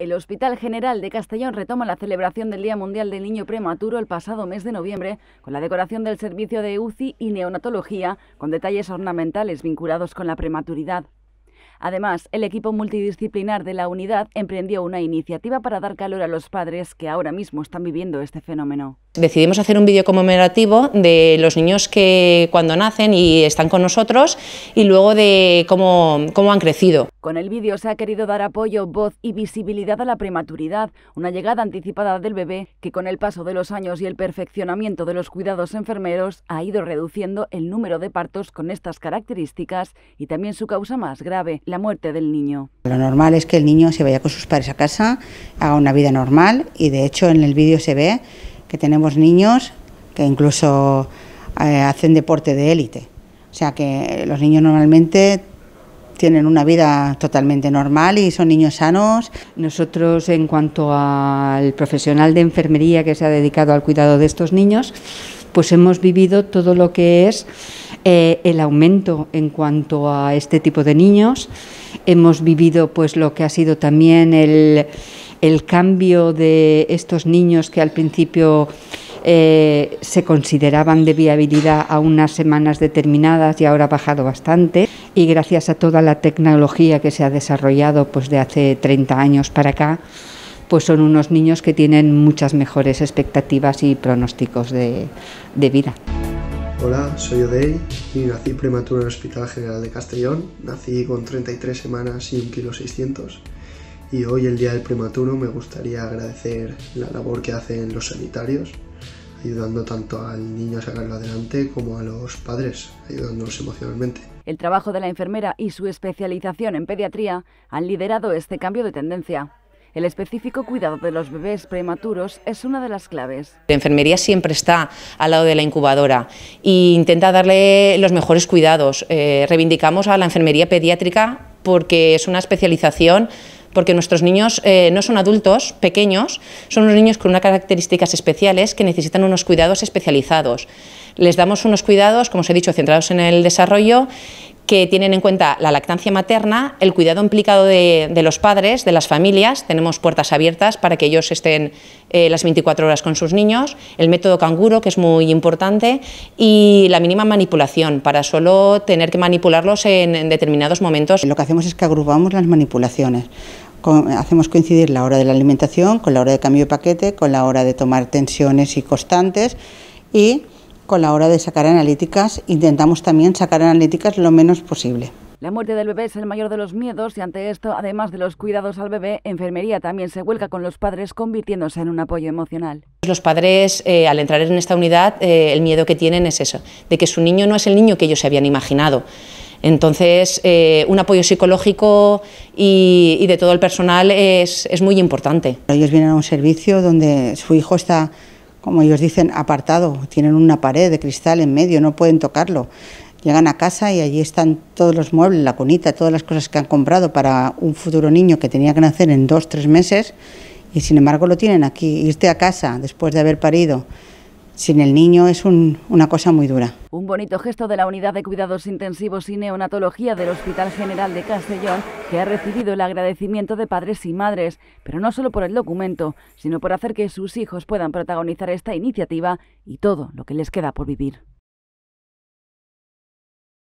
El Hospital General de Castellón retoma la celebración del Día Mundial del Niño Prematuro el pasado mes de noviembre con la decoración del servicio de UCI y neonatología con detalles ornamentales vinculados con la prematuridad. Además, el equipo multidisciplinar de la unidad emprendió una iniciativa para dar calor a los padres que ahora mismo están viviendo este fenómeno. Decidimos hacer un vídeo conmemorativo de los niños que cuando nacen y están con nosotros y luego de cómo, cómo han crecido. Con el vídeo se ha querido dar apoyo, voz y visibilidad a la prematuridad, una llegada anticipada del bebé que con el paso de los años y el perfeccionamiento de los cuidados enfermeros ha ido reduciendo el número de partos con estas características y también su causa más grave, la muerte del niño. Lo normal es que el niño se vaya con sus padres a casa, haga una vida normal y de hecho en el vídeo se ve que tenemos niños que incluso eh, hacen deporte de élite. O sea que los niños normalmente tienen una vida totalmente normal y son niños sanos. Nosotros, en cuanto al profesional de enfermería que se ha dedicado al cuidado de estos niños, pues hemos vivido todo lo que es eh, el aumento en cuanto a este tipo de niños. Hemos vivido pues lo que ha sido también el el cambio de estos niños que al principio eh, se consideraban de viabilidad a unas semanas determinadas y ahora ha bajado bastante y gracias a toda la tecnología que se ha desarrollado pues de hace 30 años para acá pues son unos niños que tienen muchas mejores expectativas y pronósticos de, vida. Hola, soy Odey y nací prematuro en el Hospital General de Castellón. Nací con 33 semanas y 1 kilo 600 y hoy, el Día del Prematuro, me gustaría agradecer la labor que hacen los sanitarios, ayudando tanto al niño a sacarlo adelante como a los padres, ayudándolos emocionalmente. El trabajo de la enfermera y su especialización en pediatría han liderado este cambio de tendencia. El específico cuidado de los bebés prematuros es una de las claves. La enfermería siempre está al lado de la incubadora e intenta darle los mejores cuidados. Eh, reivindicamos a la enfermería pediátrica porque es una especialización porque nuestros niños eh, no son adultos pequeños, son unos niños con unas características especiales que necesitan unos cuidados especializados. Les damos unos cuidados, como os he dicho, centrados en el desarrollo que tienen en cuenta la lactancia materna, el cuidado implicado de, los padres, de las familias, tenemos puertas abiertas para que ellos estén eh, las 24 horas con sus niños, el método canguro, que es muy importante, y la mínima manipulación, para solo tener que manipularlos en, determinados momentos. Lo que hacemos es que agrupamos las manipulaciones. hacemos coincidir la hora de la alimentación con la hora de cambio de paquete, con la hora de tomar tensiones y constantes y con la hora de sacar analíticas, intentamos también sacar analíticas lo menos posible. La muerte del bebé es el mayor de los miedos y ante esto, además de los cuidados al bebé, enfermería también se vuelca con los padres convirtiéndose en un apoyo emocional. Los padres, eh, al entrar en esta unidad, eh, el miedo que tienen es eso, de que su niño no es el niño que ellos se habían imaginado. Entonces, eh, un apoyo psicológico y, y, de todo el personal es, es muy importante. Ellos vienen a un servicio donde su hijo está como ellos dicen, apartado, tienen una pared de cristal en medio, no pueden tocarlo. Llegan a casa y allí están todos los muebles, la cunita, todas las cosas que han comprado para un futuro niño que tenía que nacer en dos, tres meses y sin embargo lo tienen aquí. Irte a casa después de haber parido sin el niño es una cosa muy dura. Un bonito gesto de la Unidad de Cuidados Intensivos y Neonatología del Hospital General de Castellón, que ha recibido el agradecimiento de padres y madres, pero no solo por el documento, sino por hacer que sus hijos puedan protagonizar esta iniciativa y todo lo que les queda por vivir.